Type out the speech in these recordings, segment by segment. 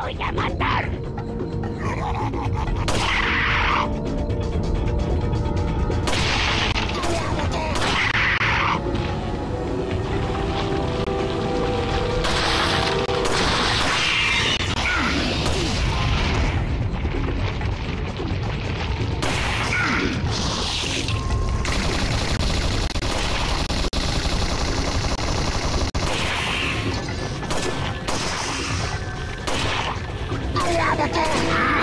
voy a matar. criada terra!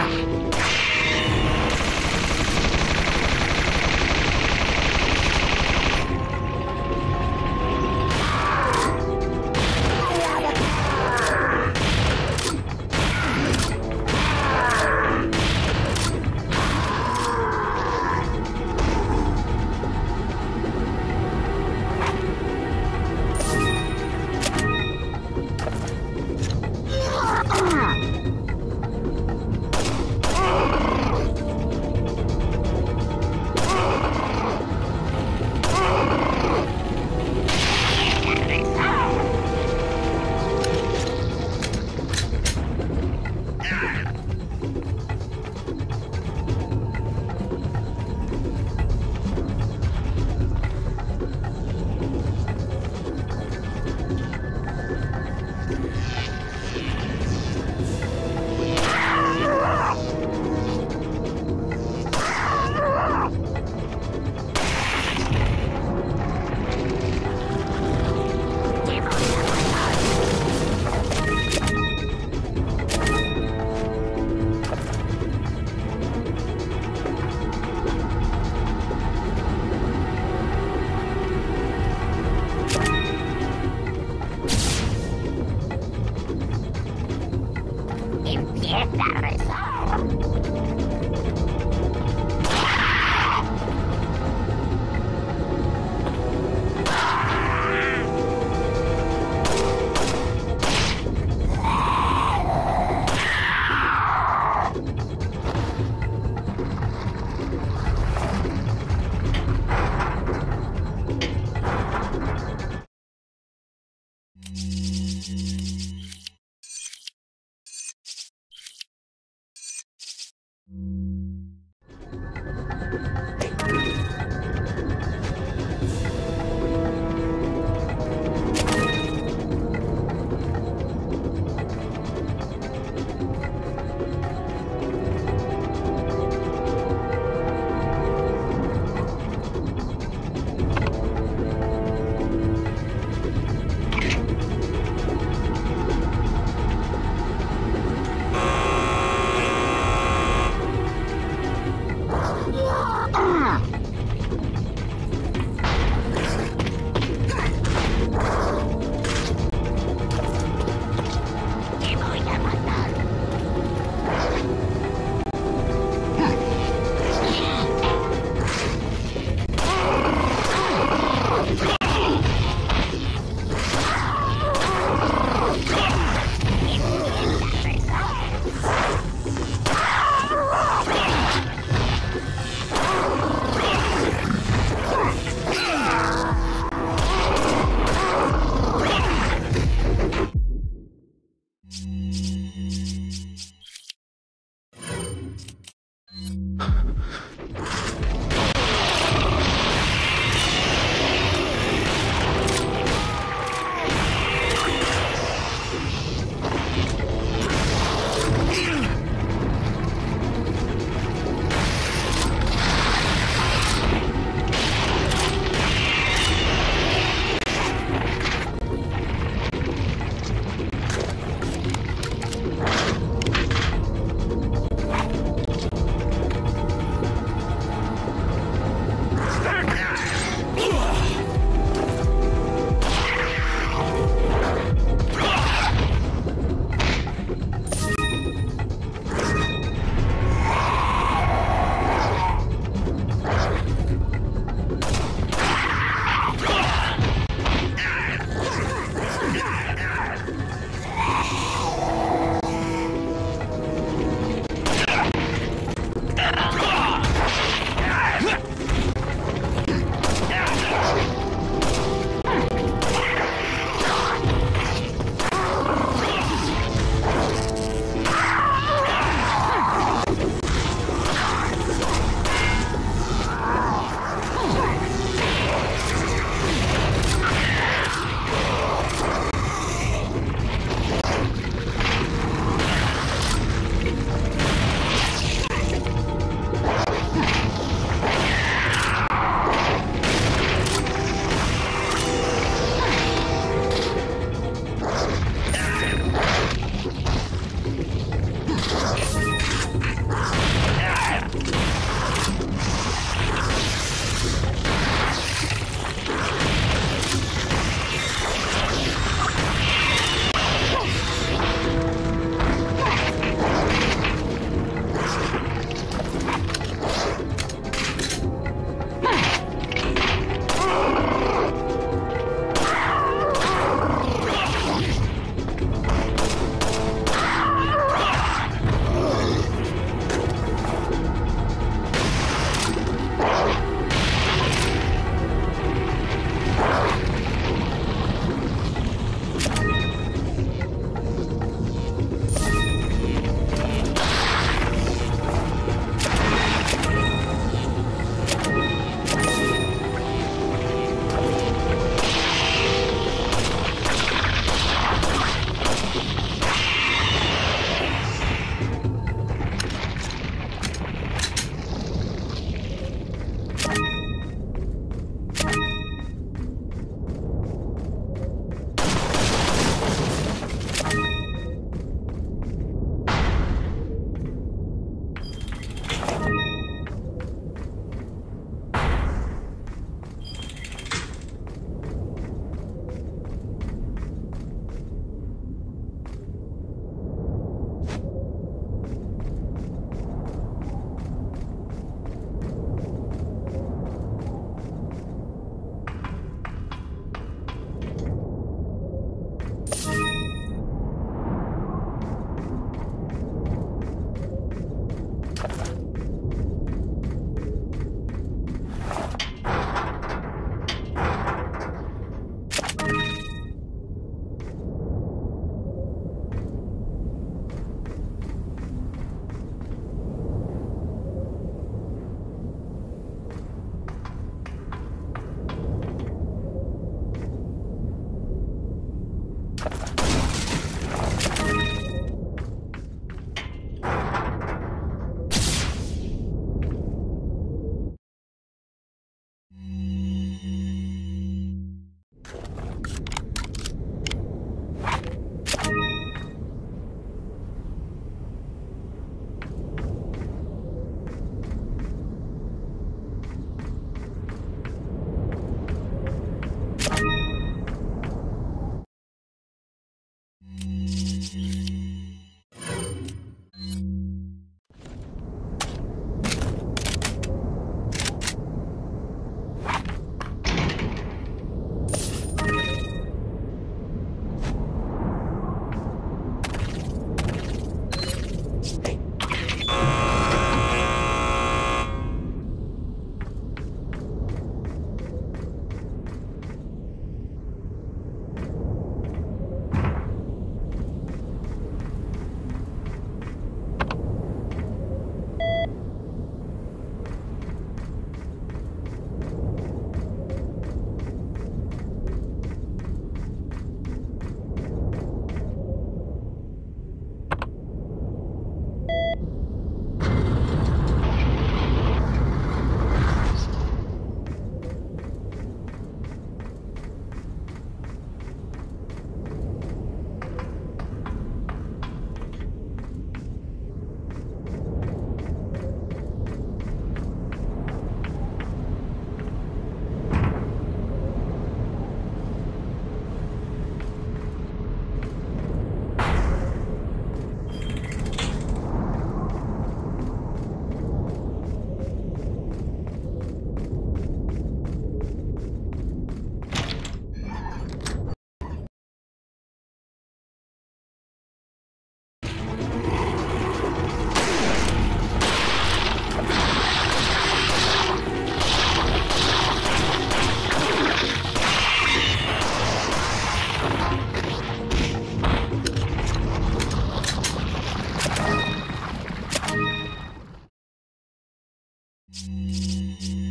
うん。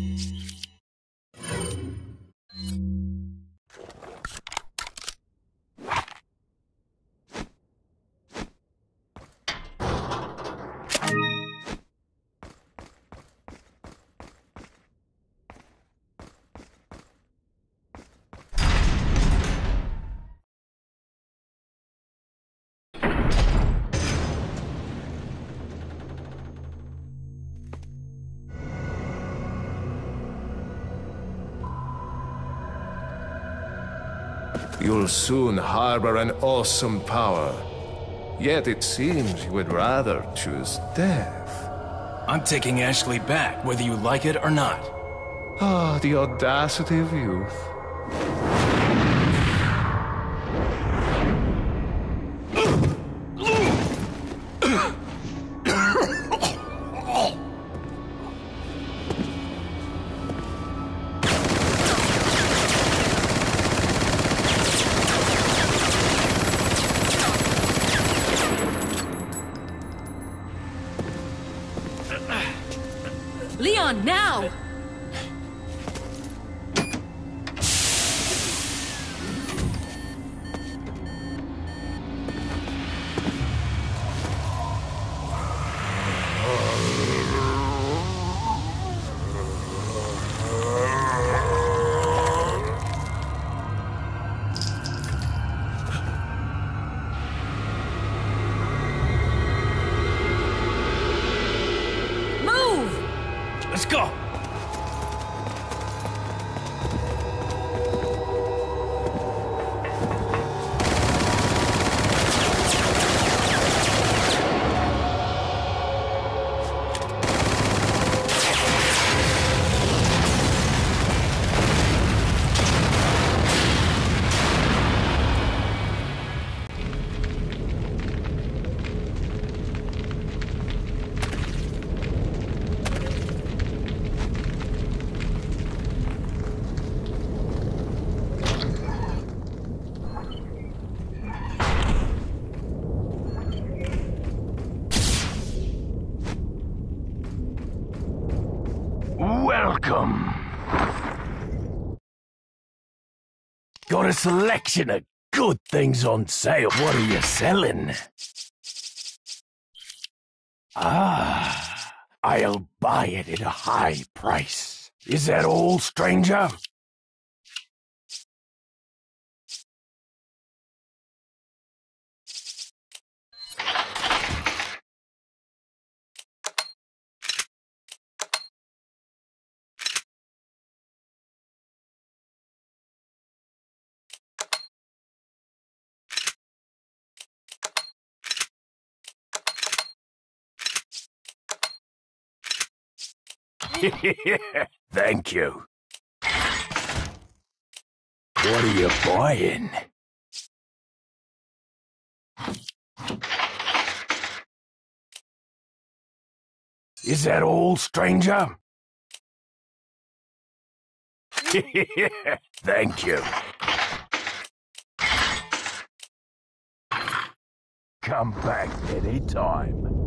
You'll soon harbor an awesome power. Yet it seems you would rather choose death. I'm taking Ashley back, whether you like it or not. Ah, the audacity of youth. Leon, now! Got a selection of good things on sale. What are you selling? Ah, I'll buy it at a high price. Is that all, stranger? Thank you. What are you buying? Is that all, stranger? Thank you. Come back anytime.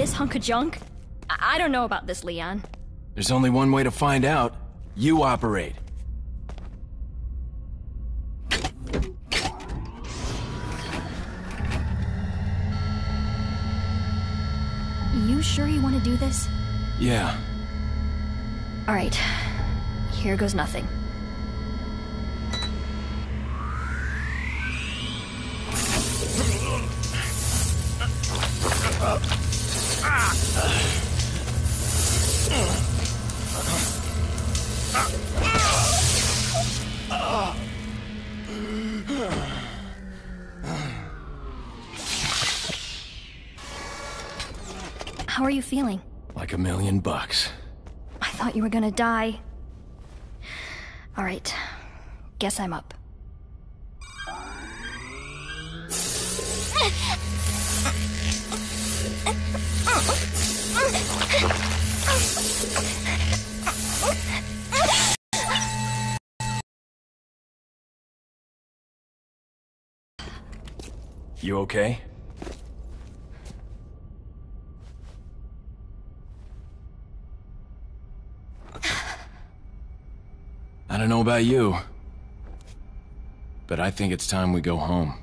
This hunk of junk? I, I don't know about this, Leon. There's only one way to find out. You operate. You sure you want to do this? Yeah. Alright. Here goes nothing. How are you feeling? Like a million bucks. I thought you were gonna die. Alright. Guess I'm up. You okay? I don't know about you, but I think it's time we go home.